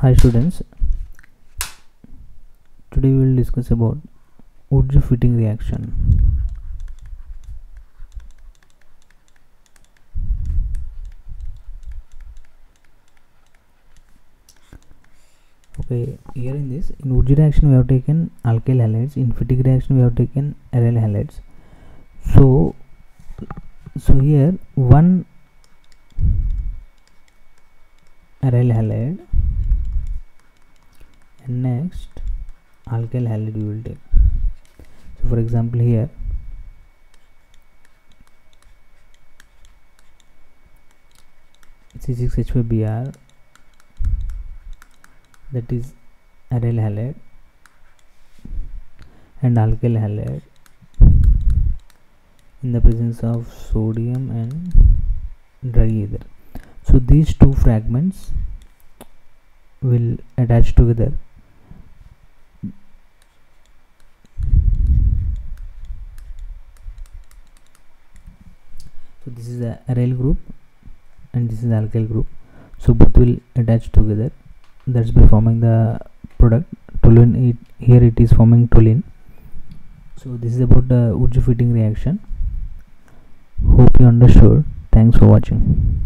Hi students, today we will discuss about Wurtz Fittig reaction. Okay, here in this, in Wurtz reaction we have taken alkyl halides, in Fittig reaction we have taken aryl halides. So, so here one aryl halide next alkyl halide we will take so for example here C6H5Br that is aryl halide and alkyl halide in the presence of sodium and dry ether. So these two fragments will attach together so this is the aryl group and this is the alkyl group. So both will attach together. That's by forming the product. Toluene it, here it is forming toluene. So this is about the Wurtz Fittig reaction. Hope you understood. Thanks for watching